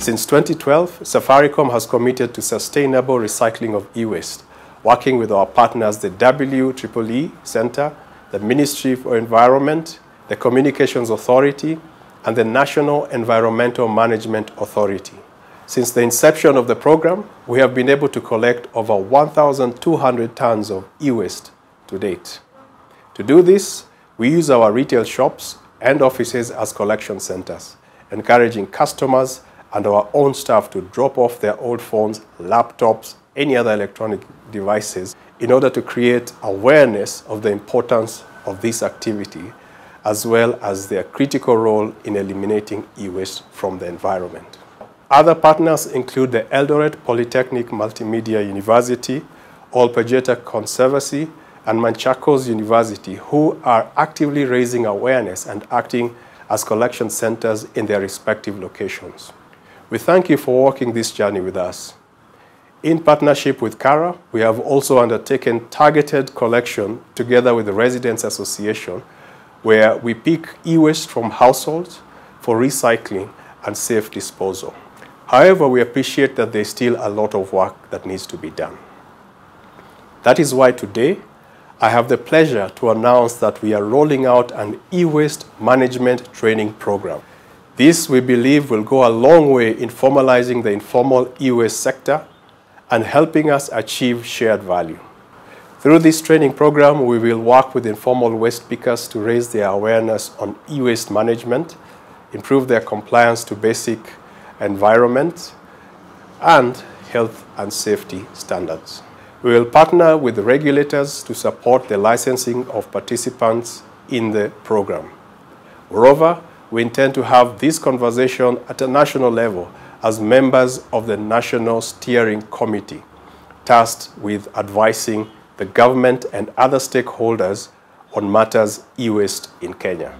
Since 2012, Safaricom has committed to sustainable recycling of e-waste, working with our partners, the WEEE Center, the Ministry for Environment, the Communications Authority, and the National Environmental Management Authority. Since the inception of the program, we have been able to collect over 1,200 tons of e-waste to date. To do this, we use our retail shops and offices as collection centers, encouraging customers and our own staff to drop off their old phones, laptops, any other electronic devices in order to create awareness of the importance of this activity as well as their critical role in eliminating e-waste from the environment. Other partners include the Eldoret Polytechnic Multimedia University, Ol Pejeta Conservancy, and Machakos University, who are actively raising awareness and acting as collection centers in their respective locations. We thank you for walking this journey with us. In partnership with KARA, we have also undertaken targeted collection together with the Residents Association, where we pick e-waste from households for recycling and safe disposal. However, we appreciate that there's still a lot of work that needs to be done. That is why today, I have the pleasure to announce that we are rolling out an e-waste management training program. This, we believe, will go a long way in formalizing the informal e-waste sector and helping us achieve shared value. Through this training program, we will work with informal waste pickers to raise their awareness on e-waste management, improve their compliance to basic environment, and health and safety standards. We will partner with the regulators to support the licensing of participants in the program. Moreover, we intend to have this conversation at a national level as members of the National Steering Committee, tasked with advising the government and other stakeholders on matters e-waste in Kenya.